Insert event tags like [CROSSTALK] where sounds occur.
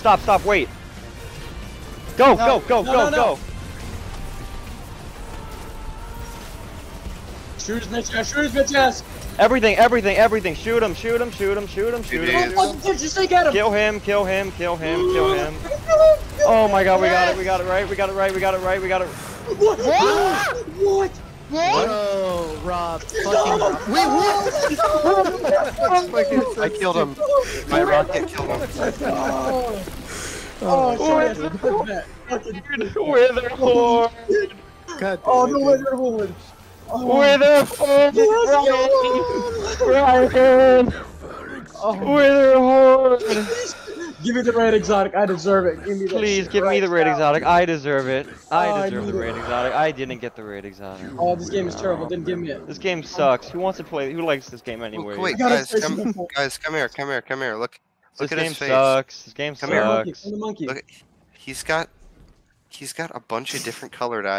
Stop, stop, wait. Go, No, go, go, no, go, no, no. go. Shoot his bitch ass, shoot his bitch ass! Everything, everything, everything. Shoot him, shoot him, shoot him, shoot him, shoot him. is. Oh, what did you say get him? Kill him, kill him, kill him, kill him. Oh my god, we got it, we got it right, we got it right, we got it right, we got it. What? What? Whoa, Rob. Fucking Rob. [LAUGHS] Wait, what? I killed him. My rocket killed him. Oh, oh shit. Fucking- Witherhoard, God Oh, damn no it, way, dude. there. Oh, Witherhoard, Brian, oh, Witherhoard. Give me the red exotic. I deserve it. Give me that Please shit give me the red now. exotic. I deserve it. Oh, I I deserve the need red it. exotic. I didn't get the red exotic. Oh, this game is terrible. Didn't give me it. This game sucks. Who wants to play? Who likes this game Oh, anyway? wait, guys, come, guys, come here, come here, come here. Look, This look at game his face. sucks. This game Come here. Monkey, sucks. the monkey. Look, he's got, he's got a bunch of different colored eyes.